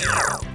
Ow!